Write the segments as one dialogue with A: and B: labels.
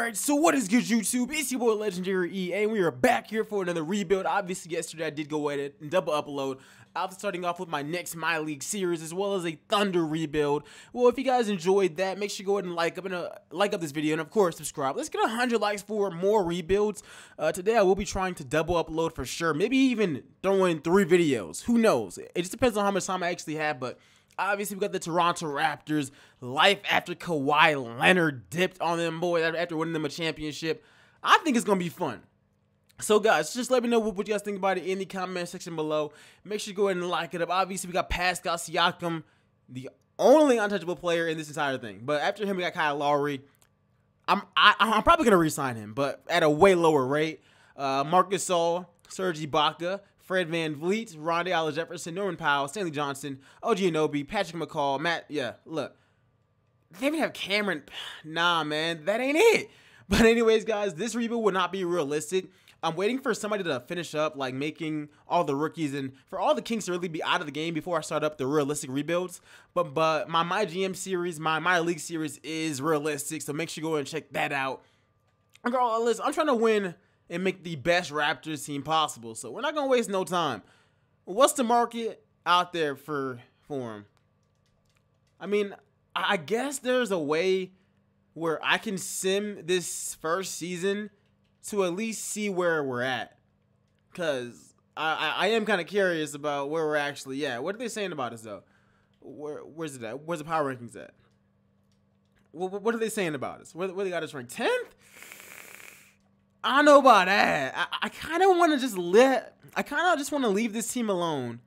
A: Alright, so what is good YouTube? It's your boy Legendary E, and we are back here for another rebuild. Obviously, yesterday I did go at it and double upload. Be starting off with my next My League series as well as a Thunder rebuild. Well, if you guys enjoyed that, make sure you go ahead and like up and uh, like up this video and of course subscribe. Let's get 100 likes for more rebuilds. Uh, today I will be trying to double upload for sure. Maybe even throw in three videos. Who knows? It just depends on how much time I actually have, but Obviously, we got the Toronto Raptors. Life after Kawhi Leonard dipped on them, boy, after winning them a championship. I think it's going to be fun. So, guys, just let me know what, you guys think about it in the comment section below. Make sure you go ahead and like it up. Obviously, we got Pascal Siakam, the only untouchable player in this entire thing. But after him, we got Kyle Lowry. I'm I, am i am probably gonna resign him, but at a way lower rate. Uh, Marc Gasol, Serge Ibaka, Fred VanVleet, Rondae Hollis Jefferson, Norman Powell, Stanley Johnson, OG Anunoby, Patrick McCaw, Matt. Yeah, look. They even have Cameron. Nah, man, that ain't it. But anyways, guys, this rebuild would not be realistic. I'm waiting for somebody to finish up, like making all the rookies and for all the Kings to really be out of the game before I start up the realistic rebuilds. But but my my GM series, my my league series is realistic, so make sure you go and check that out. Regardless, I'm trying to win and make the best Raptors team possible. So we're not gonna waste no time. What's the market out there for for him? I mean, I guess there's a way where I can sim this first season to at least see where we're at. Cause I, I, I am kind of curious about where we're actually at. What are they saying about us though? Where where's it at? Where's the power rankings at? What, what are they saying about us? Where, where they got us ranked? 10th? I don't know about that. I, I kind of want to just let, I kind of just want to leave this team alone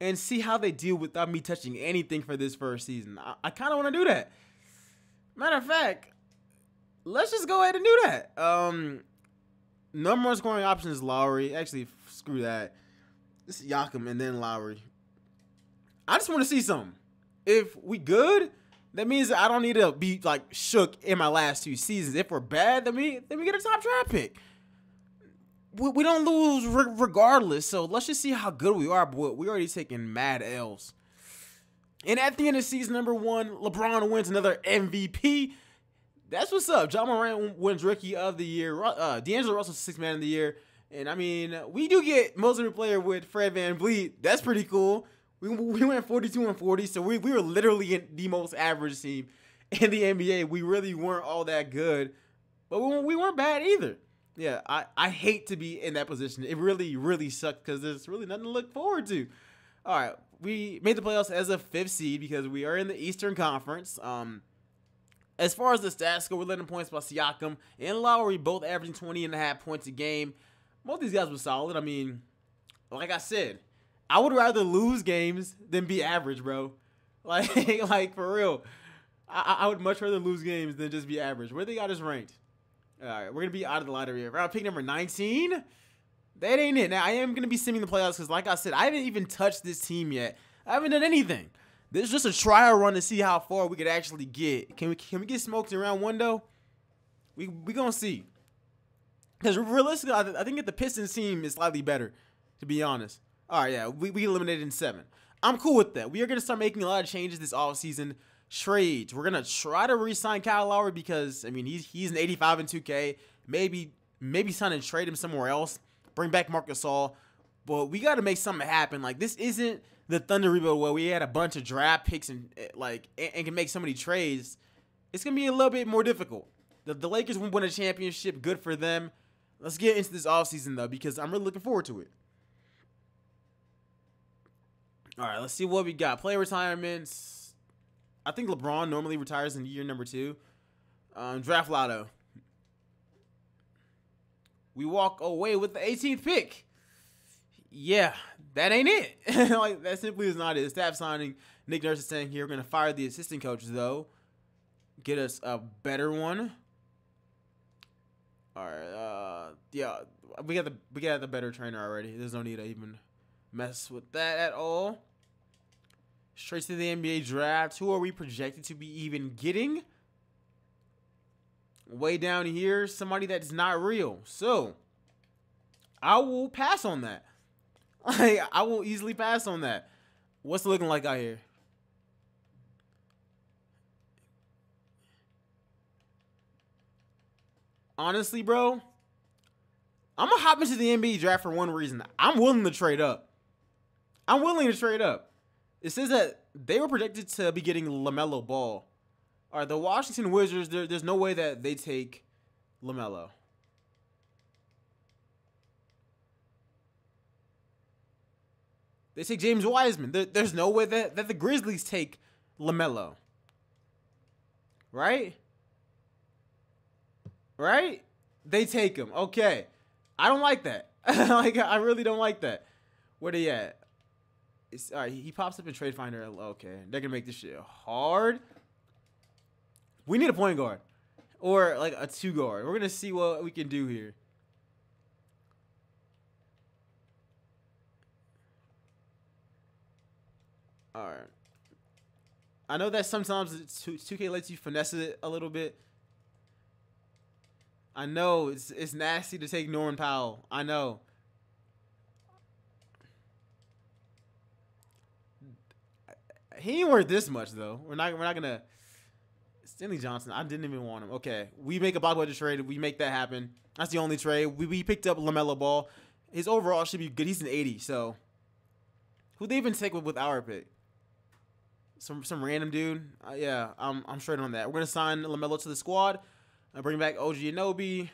A: and see how they deal without me touching anything for this first season. I, I kind of want to do that. Matter of fact, let's just go ahead and do that. Um, number one scoring option is Lowry. Actually, screw that. It's Siakam and then Lowry. I just want to see something. If we good, that means I don't need to be like shook in my last two seasons. If we're bad, then we then we get a top draft pick. We, we don't lose re- regardless. So let's just see how good we are. Boy, we already taking mad L's. And at the end of season number one, LeBron wins another MVP. That's what's up. Ja Morant wins Rookie of the Year. Uh, D'Angelo Russell Sixth Man of the Year. And I mean, we do get most of the player with Fred VanVleet. That's pretty cool. We, we went 42 and 40, so we, we were literally in the most average team in the NBA. We really weren't all that good, but we, we weren't bad either. Yeah, I, I hate to be in that position. It really, really sucks because there's really nothing to look forward to. All right, we made the playoffs as a fifth seed because we are in the Eastern Conference. Um, as far as the stats go, we're leading points by Siakam and Lowry, both averaging 20 and a half points a game. Both these guys were solid. I mean, like I said, I would rather lose games than be average, bro. Like, like for real. I, I would much rather lose games than just be average. Where they got us ranked? All right, we're gonna be out of the lottery. Round pick number 19. That ain't it. Now I am gonna be simming the playoffs because, like I said, I haven't even touched this team yet. I haven't done anything. This is just a trial run to see how far we could actually get. Can we can we get smoked in round one though? We we gonna see. Because realistically, I, think that the Pistons team is slightly better, to be honest. All right, yeah, we, we eliminated in seven. I'm cool with that. We are going to start making a lot of changes this offseason. Trades. We're going to try to re-sign Kyle Lowry because, I mean, he's, he's an 85 in 2K. Maybe maybe sign and trade him somewhere else. Bring back Marcus Gasol. But we got to make something happen. Like, this isn't the Thunder rebuild where we had a bunch of draft picks and, eh, like, and, and can make so many trades. It's going to be a little bit more difficult. The, the Lakers win a championship. Good for them. Let's get into this offseason, though, because I'm really looking forward to it. All right, let's see what we got. Player retirements. I think LeBron normally retires in year number two. Um, draft lotto. We walk away with the 18th pick. Yeah, that ain't it. like that simply is not it. Staff signing. Nick Nurse is saying here we're gonna fire the assistant coaches though. Get us a better one. All right. Uh, yeah, we got the we got the better trainer already. There's no need to even mess with that at all. Straight to the NBA draft. Who are we projected to be even getting? Way down here, somebody that's not real. So, I will pass on that. I will easily pass on that. What's it looking like out here? honestly, bro, I'm gonna hop into the NBA draft for one reason. I'm willing to trade up. I'm willing to trade up. It says that they were projected to be getting LaMelo Ball. All right, the Washington Wizards, there, there's no way that they take LaMelo. They take James Wiseman. There, there's no way that, that the Grizzlies take LaMelo. Right? Right? They take him. Okay. I don't like that. like I really don't like that. Where they at? It's, all right, he pops up in Trade Finder. Okay, they're gonna make this shit hard. We need a point guard or like a two guard. We're gonna see what we can do here. All right. I know that sometimes 2K lets you finesse it a little bit. I know it's it's nasty to take Norman Powell. I know. He ain't worth this much though. We're not we're not gonna Stanley Johnson. I didn't even want him. Okay, we make a block budget trade. We make that happen. That's the only trade. We, we picked up Lamelo Ball. His overall should be good. He's an 80. So who they even take with, with our pick? Some some random dude. Uh, yeah, I'm I'm straight on that. We're gonna sign Lamelo to the squad. Bring back OG Anunoby.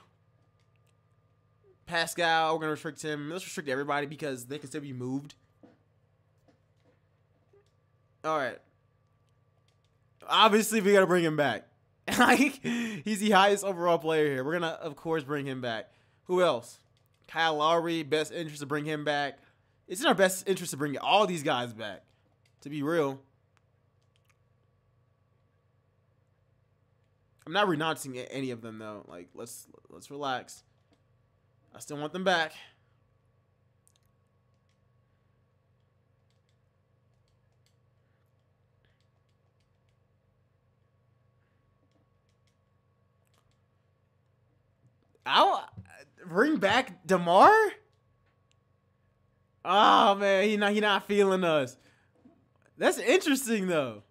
A: Pascal, we're gonna restrict him. Let's restrict everybody because they can still be moved. All right. Obviously, we gotta bring him back. like he's the highest overall player here. We're gonna, of course, bring him back. Who else? Kyle Lowry. Best interest to bring him back. It's in our best interest to bring all these guys back. To be real. I'm not renouncing any of them though. Like let's let's relax. I still want them back. I'll bring back Demar. Oh man, he not he not feeling us. That's interesting though.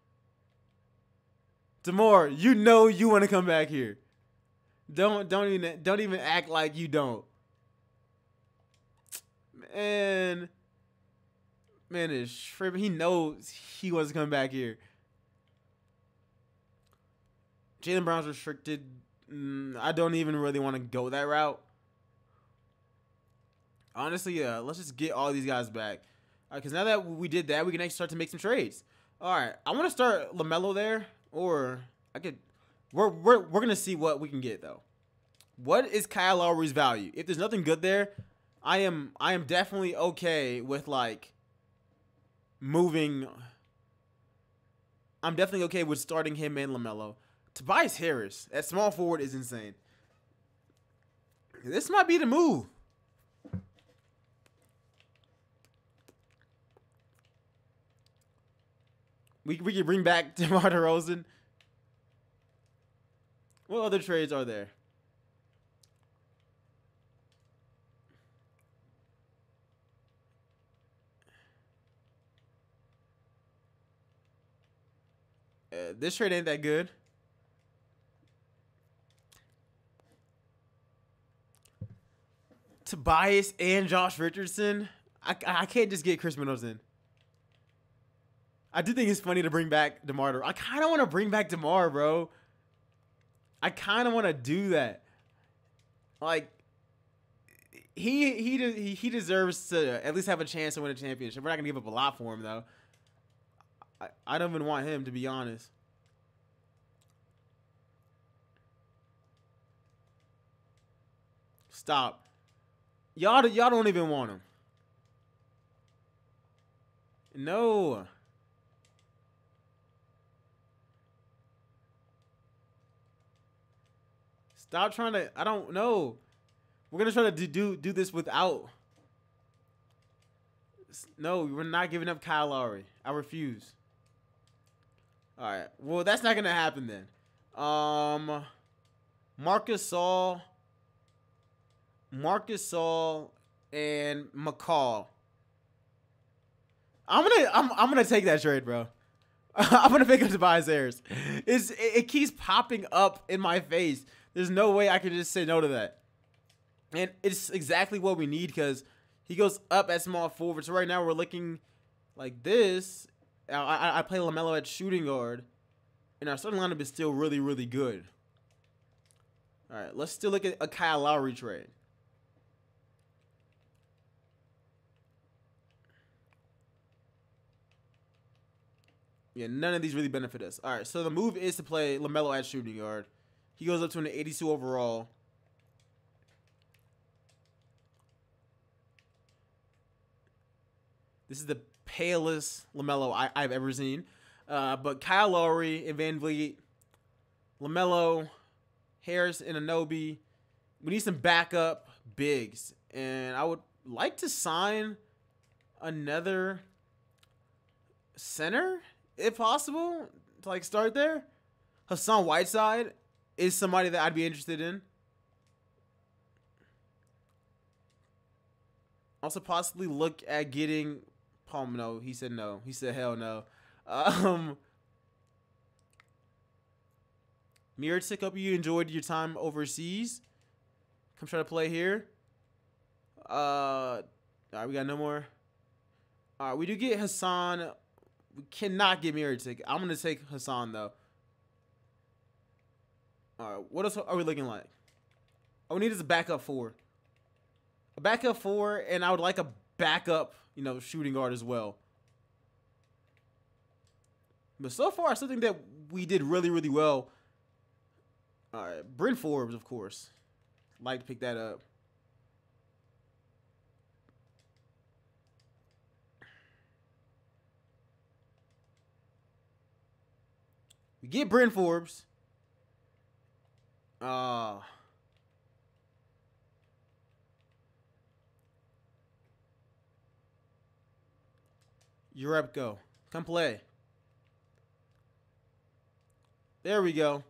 A: Demar, you know you want to come back here. Don't don't even don't even act like you don't. Man, man is tripping. He knows he wants to come back here. Jaylen Brown's restricted mm, I don't even really want to go that route. Honestly, yeah, let's just get all these guys back. Because right, now that we did that, we can actually start to make some trades. All right, I want to start Lamelo there, or I could. We're we're we're gonna see what we can get though. What is Kyle Lowry's value? If there's nothing good there, I am I am definitely okay with like moving. I'm definitely okay with starting him and Lamelo. Tobias Harris at small forward is insane. This might be the move. We we can bring back DeMar DeRozan. What other trades are there? Uh, this trade ain't that good. Tobias and Josh Richardson. I, I can't just get Khris Middleton. I do think it's funny to bring back DeMar. I kind of want to bring back DeMar, bro. I kind of want to do that. Like he he he deserves to at least have a chance to win a championship. We're not gonna give up a lot for him though. I, I don't even want him to be honest. Stop. Y'all, y'all don't even want him. No. Stop trying to. I don't know. We're gonna try to do do, this without. No, we're not giving up Kyle Lowry. I refuse. All right. Well, that's not gonna happen then. Um, Marcus Gasol. Marc Gasol and McCaw. I'm gonna I'm I'm gonna take that trade, bro. I'm gonna pick up Tobias Harris. It's it, it keeps popping up in my face. There's no way I can just say no to that. And it's exactly what we need because he goes up at small forward. So right now we're looking like this. I, I, I play LaMelo at shooting guard. And our starting lineup is still really, really good. All right, let's still look at a Kyle Lowry trade. Yeah, none of these really benefit us. All right, so the move is to play LaMelo at shooting guard. He goes up to an 82 overall. This is the palest LaMelo I, have ever seen. Uh, but Kyle Lowry and VanVleet, LaMelo, Harris, and Anunoby. We need some backup bigs. And I would like to sign another center if possible, to like start there. Hassan Whiteside is somebody that I'd be interested in. Also, possibly look at getting Palm. No, he said no. He said hell no. Um, Mirotic, hope you enjoyed your time overseas. Come try to play here. Uh, all right, we got no more. All right, we do get Hassan we cannot get Mirotic. I'm gonna take Hassan though. All right, what else are we looking like? All we need is a backup four. A backup four, and I would like a backup, you know, shooting guard as well. But so far, think that we did really, really well. All right, Bryn Forbes, of course. Like to pick that up. We get Bryn Forbes. Uh Europe go. Come play. There we go.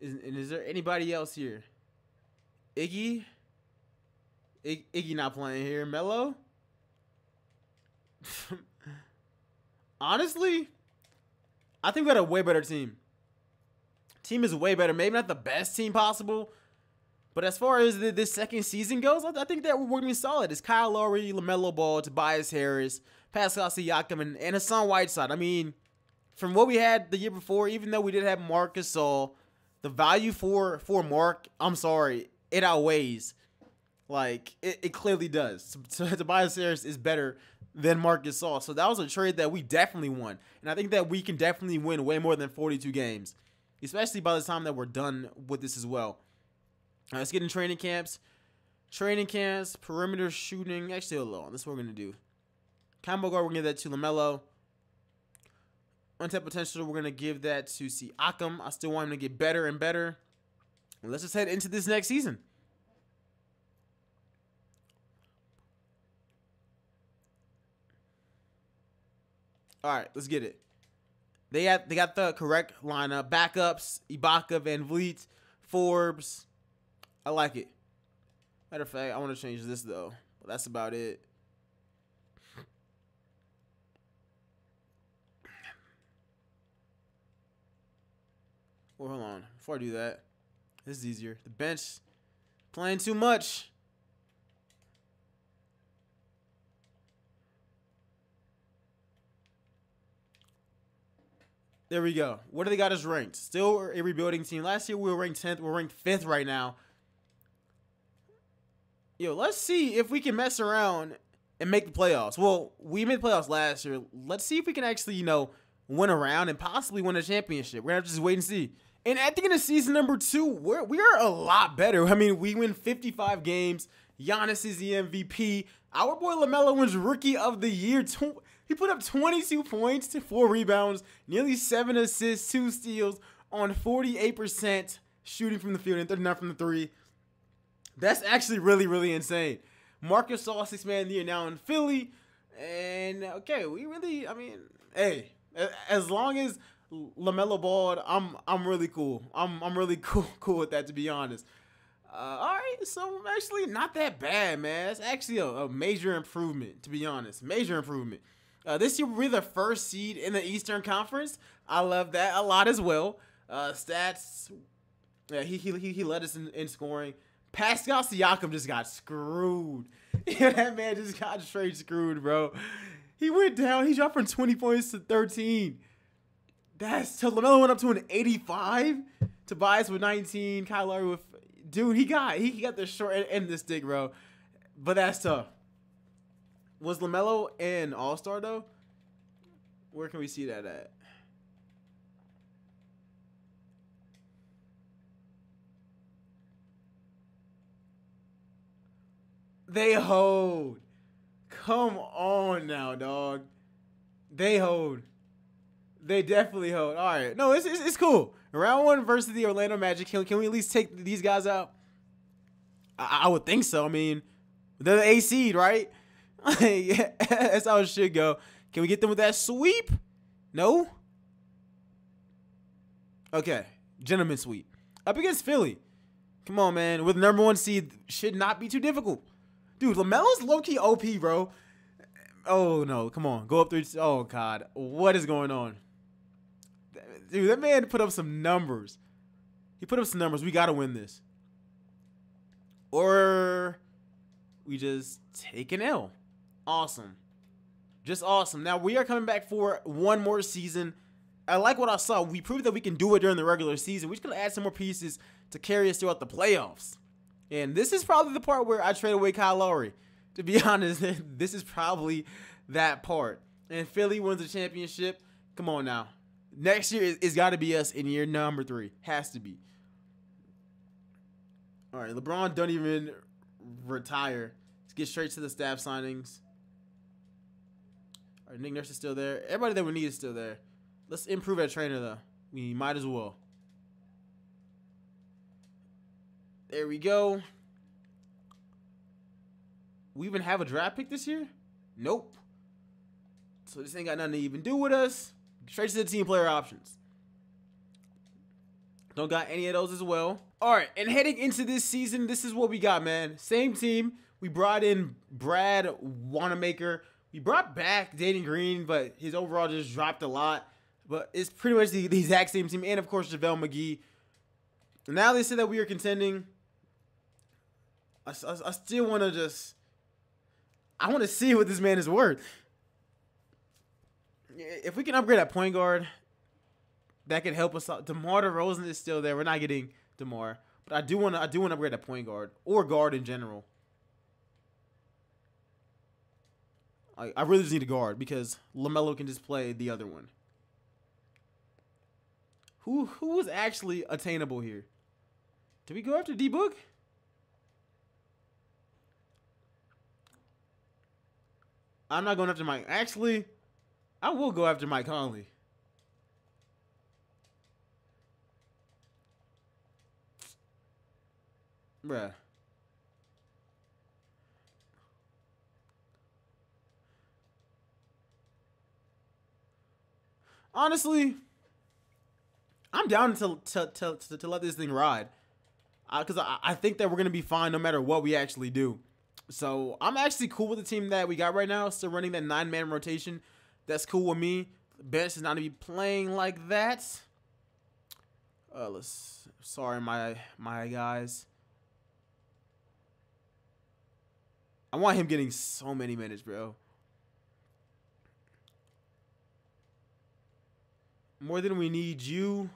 A: Is, and is there anybody else here? Iggy? Iggy not playing here. Melo? Honestly, I think we got a way better team. Team is way better. Maybe not the best team possible, but as far as the, this second season goes, I, I think that we're working solid. It's Kyle Lowry, LaMelo Ball, Tobias Harris, Pascal Siakam, and, and Hassan Whiteside. I mean, from what we had the year before, even though we did have Marc Gasol, the value for for Mark, I'm sorry, it outweighs. Like it, it clearly does. So, Tobias Harris is better than Marcus Gasol. So that was a trade that we definitely won. And I think that we can definitely win way more than 42 games, especially by the time that we're done with this as well. Right, let's get in training camps. Training camps, perimeter shooting. Actually, hold on. This is what we're going to do. Combo guard, we're going to give that to LaMelo. Untapped potential, we're going to give that to see Siakam. I still want him to get better and better. Let's just head into this next season. All right, let's get it. They got they got the correct lineup. Backups: Ibaka, VanVleet, Forbes. I like it. Matter of fact, I want to change this though. But that's about it. Well, hold on. Before I do that, this is easier. The bench playing too much. There we go. What do they got us ranked? Still a rebuilding team. Last year we were ranked 10th. We're ranked 5th right now. Yo, let's see if we can mess around and make the playoffs. Well, we made the playoffs last year. Let's see if we can actually, you know, win around and possibly win a championship. We're going to have to just wait and see. And at the end of season number two, we're, we are a lot better. I mean, we win 55 games. Giannis is the MVP. Our boy LaMelo wins Rookie of the Year. He put up 22 points to four rebounds, nearly seven assists, two steals on 48% shooting from the field and 39 from the three. That's actually really, really insane. Marc Gasol, six man of the year now in Philly. And okay, we really, I mean, hey, as long as LaMelo Ball, I'm I'm really cool. I'm I'm really cool cool with that to be honest. Uh, all right, so actually not that bad, man. It's actually a, a major improvement to be honest. Major improvement. Uh, this year we're the first seed in the Eastern Conference. I love that a lot as well. Uh, stats Yeah, he he he, led us in, in scoring. Pascal Siakam just got screwed. Yeah, that man just got straight screwed, bro. He went down. He dropped from 20 points to 13. That's tough. LaMelo went up to an 85. Tobias with 19. Kyle Lowry with dude. He got he got the short end of the stick, bro. But that's tough. Was LaMelo an All Star though? Where can we see that at? They hold. Come on now, dog. They hold. They definitely hold. All right. No, it's, it's, it's cool. Round one versus the Orlando Magic. Can, can we at least take these guys out? I, I would think so. I mean, they're the A seed, right? yeah, that's how it should go. Can we get them with that sweep? No? Okay. Gentlemen sweep. Up against Philly. Come on, man. With number one seed, should not be too difficult. Dude, LaMelo's low key OP, bro. Oh no, come on, go up three. Oh god, what is going on? Dude, that man put up some numbers. He put up some numbers. We gotta win this, or we just take an L. Awesome, just awesome. Now we are coming back for one more season. I like what I saw. We proved that we can do it during the regular season. We're just gonna add some more pieces to carry us throughout the playoffs. And this is probably the part where I trade away Kyle Lowry. To be honest, this is probably that part. And Philly wins the championship. Come on now. Next year, it's got to be us in year number three. Has to be. All right, LeBron don't even retire. Let's get straight to the staff signings. Right, Nick Nurse is still there. Everybody that we need is still there. Let's improve our trainer, though. We might as well. There we go. We even have a draft pick this year? Nope. So this ain't got nothing to even do with us. Straight to the team player options. Don't got any of those as well. All right, and heading into this season, this is what we got, man. Same team. We brought in Brad Wanamaker. We brought back Danny Green, but his overall just dropped a lot. But it's pretty much the, the exact same team. And, of course, JaVale McGee. Now they say that we are contending. I, I, I still want to just. I want to see what this man is worth. If we can upgrade at point guard, that could help us out. DeMar DeRozan is still there. We're not getting DeMar, but I do want to. I do want to upgrade at point guard or guard in general. I, I really just need a guard because Lamelo can just play the other one. Who who was actually attainable here? Did we go after D Book? I'm not going after Mike. Actually, I will go after Mike Conley. Bruh. Honestly, I'm down to to, to, to, let this thing ride. Because uh, I, I think that we're going to be fine no matter what we actually do. So I'm actually cool with the team that we got right now. Still running that nine man rotation. That's cool with me. Bench is not gonna be playing like that. Uh, let's. Sorry, my my guys. I want him getting so many minutes, bro. More than we need you.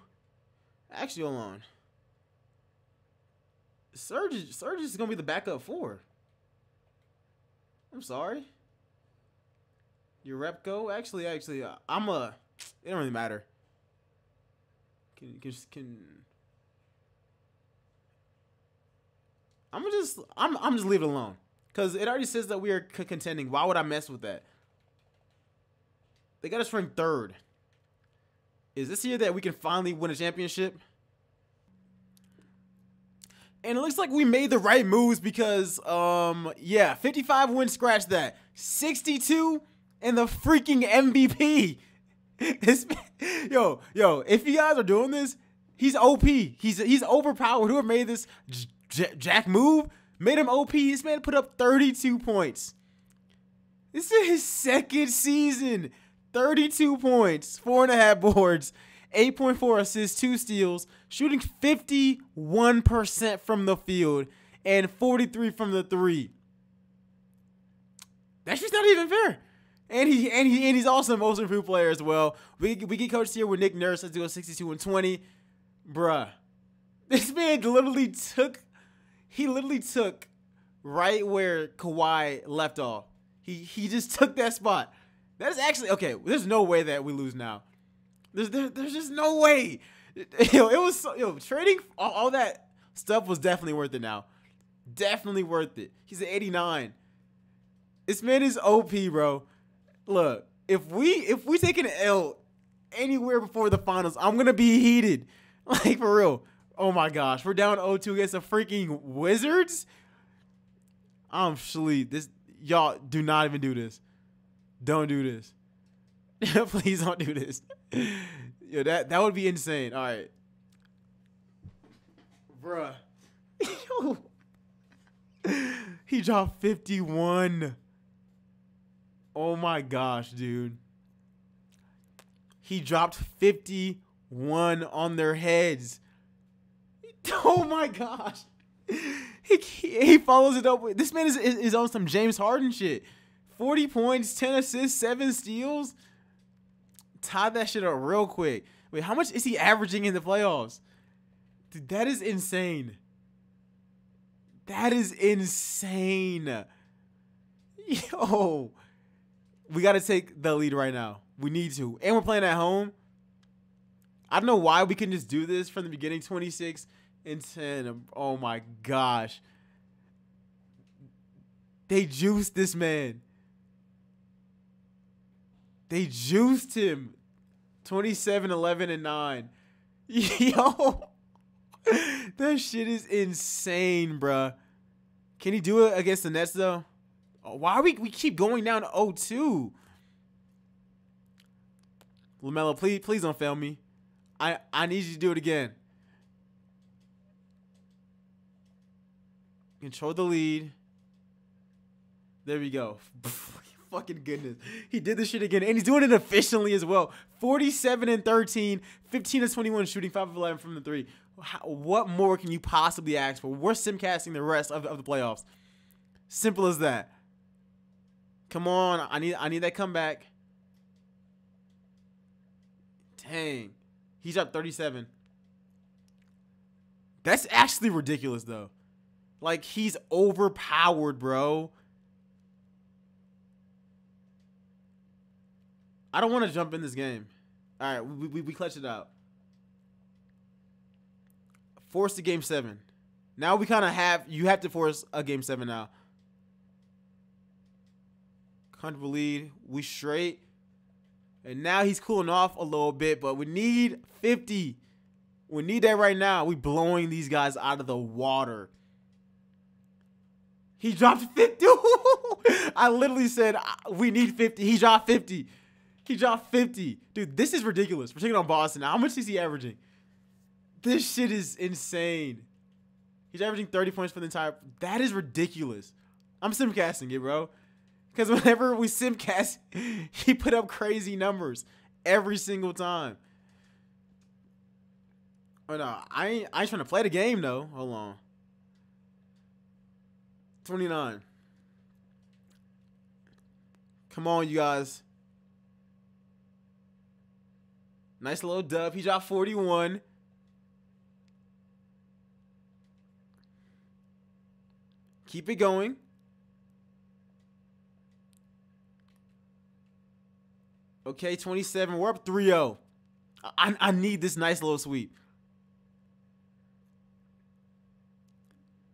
A: Actually, hold on. Serge, Serge is gonna be the backup four. I'm sorry. Your rep go? Actually, actually, uh, I'm a. It don't really matter. Can can can. I'm just I'm I'm just leave it alone because it already says that we are contending. Why would I mess with that? They got us ranked third. Is this year that we can finally win a championship? And it looks like we made the right moves because, um, yeah, 55 wins, scratch that. 62 and the freaking MVP. Yo, yo, if you guys are doing this, he's OP. He's he's overpowered. Whoever made this J- Jack move made him OP. This man put up 32 points. This is his second season. 32 points, four and a half boards, 8.4 assists, two steals, shooting 51% from the field and 43 from the three. That's just not even fair. And he and he and he's also most improved player as well. We we get coached here with Nick Nurse. Let's do a 62 and 20. Bruh. This man literally took he literally took right where Kawhi left off. He he just took that spot. That is actually okay. There's no way that we lose now. There's there, there's just no way. Yo, it was so, yo trading all, all that stuff was definitely worth it. Now, definitely worth it. He's at 89. This man is OP, bro. Look, if we if we take an L anywhere before the finals, I'm gonna be heated. Like for real. Oh my gosh, we're down 0-2 against the freaking Wizards. I'm sleep. This y'all do not even do this. Don't do this. Please don't do this. Yo, that that would be insane. All right. Bruh. he dropped 51. Oh my gosh, dude. He dropped 51 on their heads. Oh my gosh. He, he follows it up with this man is, is, is on some James Harden shit. 40 points, 10 assists, 7 steals. Tie that shit up real quick. Wait, how much is he averaging in the playoffs? Dude, that is insane. That is insane. Yo. We got to take the lead right now. We need to. And we're playing at home. I don't know why we couldn't just do this from the beginning 26 and 10. Oh my gosh. They juiced this man. They juiced him. 27, 11, and 9. Yo. that shit is insane, bruh. Can he do it against the Nets, though? Oh, why we we keep going down to 0-2? LaMelo, please, please don't fail me. I, I need you to do it again. Control the lead. There we go. Fucking goodness. He did this shit again. And he's doing it efficiently as well. 47 and 13, 15 and 21 shooting, 5 of 11 from the three. How, what more can you possibly ask for? We're simcasting the rest of, of the playoffs. Simple as that. Come on. I need I need that comeback. Dang. He's up 37. That's actually ridiculous though. Like he's overpowered, bro. I don't want to jump in this game. All right, we, we, we clutch it out. Force the game seven. Now we kind of have, you have to force a game seven now. Comfortable lead. We straight. And now he's cooling off a little bit, but we need 50. We need that right now. We blowing these guys out of the water. He dropped 50. I literally said we need 50. He dropped 50. He dropped 50. Dude, this is ridiculous. We're taking on Boston. How much is he averaging? This shit is insane. He's averaging 30 points for the entire. That is ridiculous. I'm simcasting it, bro. Because whenever we simcast, he put up crazy numbers every single time. Oh no, I ain't, I ain't trying to play the game though. Hold on. 29. Come on, you guys. Nice little dub. He dropped 41. Keep it going. Okay, 27. We're up 3 0. I, I need this nice little sweep.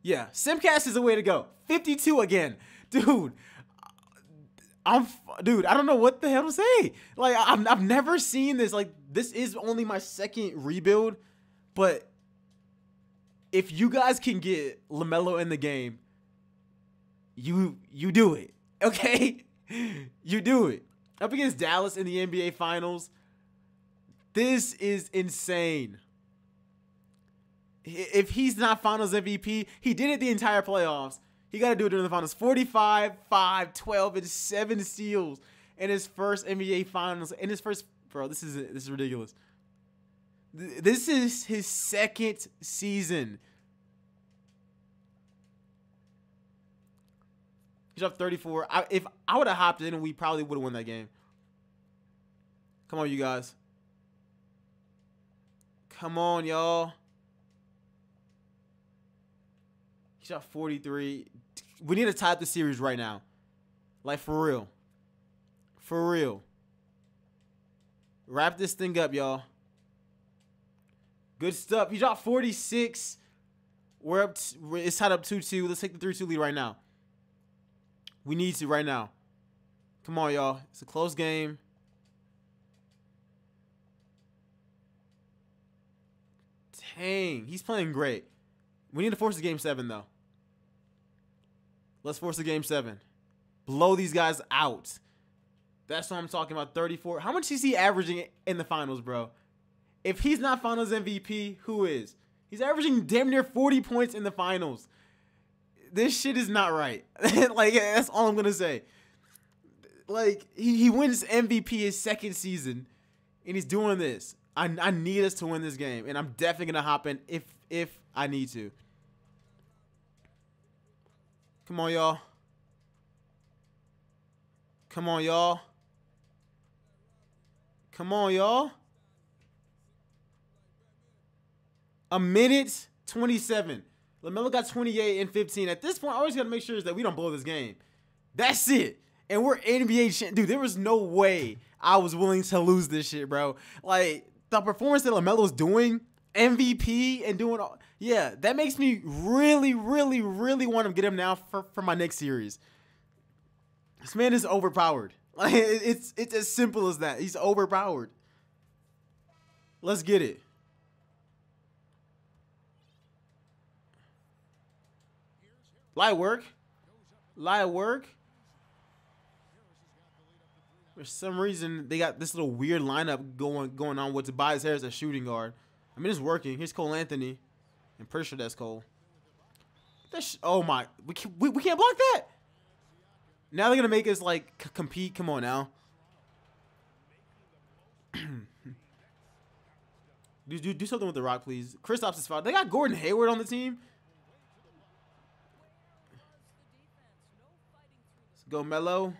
A: Yeah, Simcast is the way to go. 52 again. Dude, I'm dude, I don't know what the hell to say. Like I've, I've never seen this. Like this is only my second rebuild, but if you guys can get LaMelo in the game, you you do it. Okay? you do it. Up against Dallas in the NBA finals. This is insane. If he's not finals MVP, he did it the entire playoffs. He got to do it during the finals. 45, 5, 12, and 7 steals in his first NBA finals. In his first, bro, this is this is ridiculous. This is his second season. He's up 34. I, if I would have hopped in, we probably would have won that game. Come on, you guys. Come on, y'all. He shot 43. We need to tie up the series right now. Like, for real. For real. Wrap this thing up, y'all. Good stuff. He dropped 46. We're up. It's tied up 2 2. Let's take the 3 2 lead right now. We need to right now. Come on, y'all. It's a close game. Dang. He's playing great. We need to force the game seven, though. Let's force the game seven. Blow these guys out. That's what I'm talking about. 34. How much is he averaging in the finals, bro? If he's not finals MVP, who is? He's averaging damn near 40 points in the finals. This shit is not right. like, that's all I'm going to say. Like, he, he wins MVP his second season, and he's doing this. I, I need us to win this game, and I'm definitely going to hop in if if I need to. Come on, y'all. Come on, y'all. Come on, y'all. A minute 27. LaMelo got 28 and 15. At this point, I always got to make sure that we don't blow this game. That's it. And we're NBA champ. Dude, there was no way I was willing to lose this shit, bro. Like, the performance that LaMelo's doing, MVP, and doing all. Yeah, that makes me really, really, really want to get him now for, for my next series. This man is overpowered. It's it's as simple as that. He's overpowered. Let's get it. Light work. Light work. For some reason, they got this little weird lineup going going on with Tobias Harris as shooting guard. I mean, it's working. Here's Cole Anthony. I'm pretty sure that's Cole. That's oh my, we can't, we, we can't block that. Now they're gonna make us like compete. Come on now. do, do do something with the rock, please. Kristaps is foul. They got Gordon Hayward on the team. Let's go Melo.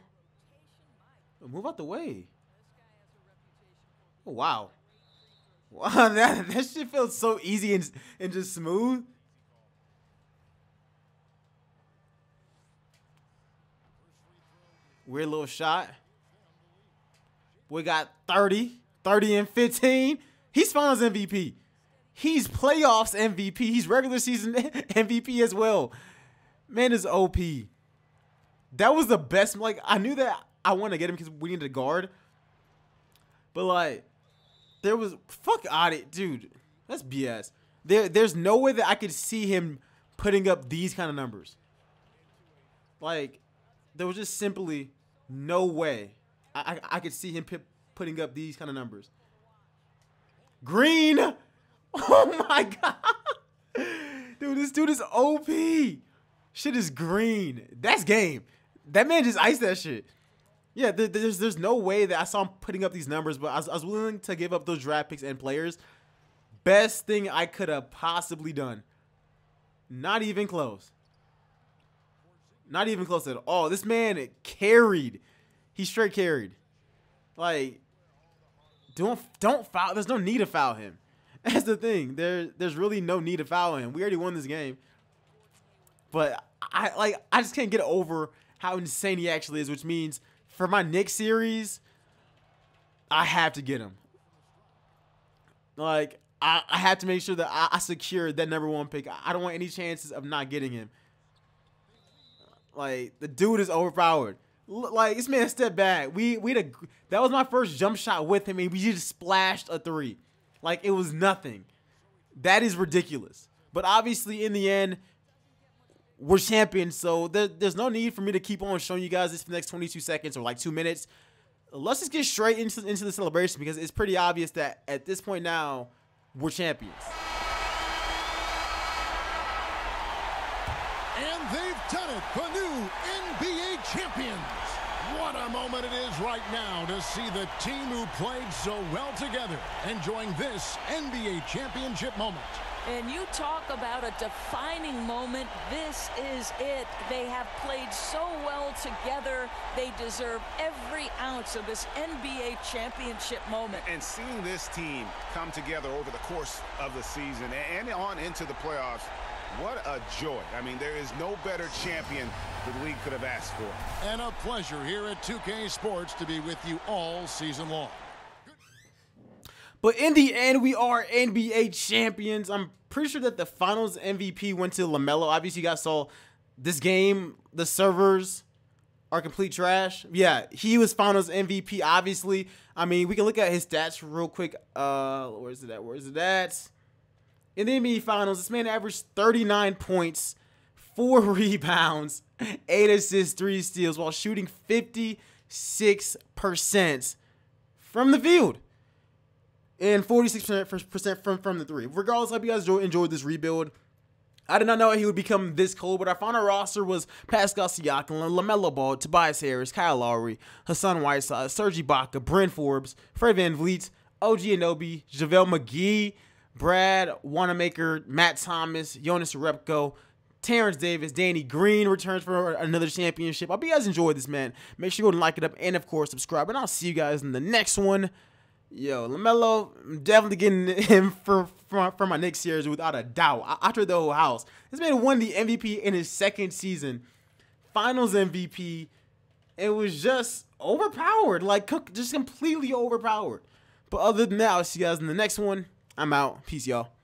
A: Oh, move out the way. Oh, wow. Wow, that, that shit feels so easy and, and just smooth. Weird little shot. We got 30, 30 and 15. He's finals MVP. He's playoffs MVP. He's regular season MVP as well. Man is OP. That was the best. Like, I knew that I want to get him because we needed a guard. But, like, there was. Fuck out it, dude. That's BS. There, There's no way that I could see him putting up these kind of numbers. Like, there was just simply no way I, I, I could see him putting up these kind of numbers. Green. Oh my god. Dude, this dude is OP. Shit is green. That's game. That man just iced that shit. Yeah, there, there's there's no way that I saw him putting up these numbers, but I was, I was willing to give up those draft picks and players. Best thing I could have possibly done. Not even close. Not even close at all. This man carried. He straight carried. Like, don't don't foul. There's no need to foul him. That's the thing. There there's really no need to foul him. We already won this game. But I like I just can't get over how insane he actually is, which means for my Knicks series, I have to get him. Like I, I have to make sure that I, I secure that number one pick. I don't want any chances of not getting him. Like the dude is overpowered. Like this man stepped back. We we had a, that was my first jump shot with him, and we just splashed a three. Like it was nothing. That is ridiculous. But obviously, in the end, we're champions. So there, there's no need for me to keep on showing you guys this for the next 22 seconds or like two minutes. Let's just get straight into into the celebration because it's pretty obvious that at this point now, we're champions.
B: And they've done it, the new NBA champions. What a moment it is right now to see the team who played so well together enjoying this NBA championship moment.
C: And you talk about a defining moment. This is it. They have played so well together. They deserve every ounce of this NBA championship moment.
D: And seeing this team come together over the course of the season and on into the playoffs, what a joy. I mean, there is no better champion the league could have asked for.
B: And a pleasure here at 2K Sports to be with you all season long.
A: But in the end, we are NBA champions. I'm pretty sure that the finals MVP went to LaMelo. Obviously, you guys saw this game, the servers are complete trash. Yeah, he was finals MVP, obviously. I mean, we can look at his stats real quick. Uh, where's it at? Where's it at? In the NBA finals, this man averaged 39 points, four rebounds, eight assists, three steals, while shooting 56% from the field and 46% from, from the three. Regardless, I hope you guys enjoyed this rebuild. I did not know he would become this cold, but our final roster was Pascal Siakam, LaMelo Ball, Tobias Harris, Kyle Lowry, Hassan Whiteside, Serge Ibaka, Bryn Forbes, Fred Van VanVleet, OG Anunoby, JaVale McGee, Brad Wanamaker, Matt Thomas, Jonas Repko, Terence Davis, Danny Green returns for another championship. I hope you guys enjoyed this, man. Make sure you go and like it up and, of course, subscribe. And I'll see you guys in the next one. Yo, LaMelo, I'm definitely getting him for, for, for my next series without a doubt. After the whole house. This man won the MVP in his second season. Finals MVP. It was just overpowered. Like, just completely overpowered. But other than that, I'll see you guys in the next one. I'm out. Peace, y'all.